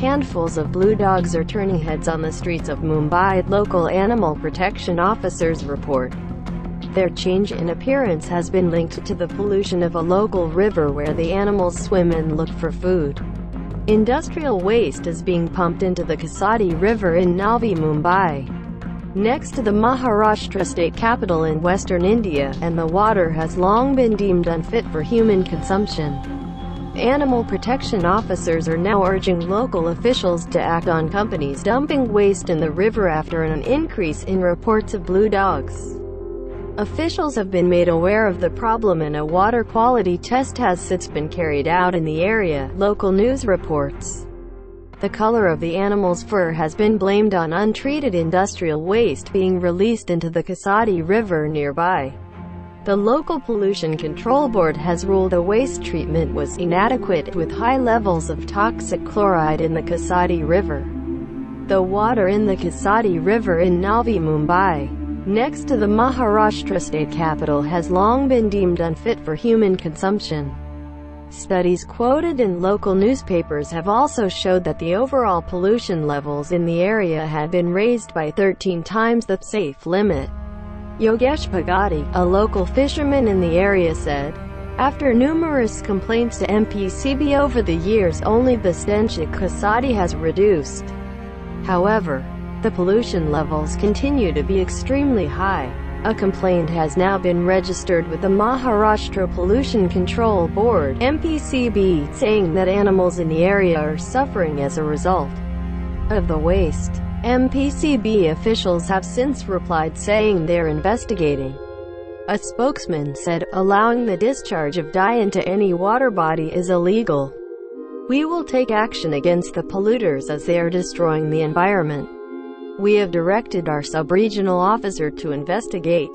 Handfuls of blue dogs are turning heads on the streets of Mumbai, local animal protection officers report. Their change in appearance has been linked to the pollution of a local river where the animals swim and look for food. Industrial waste is being pumped into the Kasadi River in Navi, Mumbai. Next to the Maharashtra state capital in western India, and the water has long been deemed unfit for human consumption. Animal protection officers are now urging local officials to act on companies dumping waste in the river after an increase in reports of blue dogs. Officials have been made aware of the problem and a water quality test has since been carried out in the area, local news reports. The color of the animal's fur has been blamed on untreated industrial waste being released into the Kasadi River nearby. The local pollution control board has ruled the waste treatment was inadequate with high levels of toxic chloride in the Kasadi River. The water in the Kasadi River in Navi Mumbai, next to the Maharashtra state capital has long been deemed unfit for human consumption. Studies quoted in local newspapers have also showed that the overall pollution levels in the area had been raised by 13 times the safe limit. Yogesh Pagati, a local fisherman in the area said, after numerous complaints to MPCB over the years only the stench at Kasadi has reduced. However, the pollution levels continue to be extremely high. A complaint has now been registered with the Maharashtra Pollution Control Board MPCB, saying that animals in the area are suffering as a result of the waste. MPCB officials have since replied saying they're investigating. A spokesman said, allowing the discharge of dye into any water body is illegal. We will take action against the polluters as they are destroying the environment. We have directed our sub-regional officer to investigate.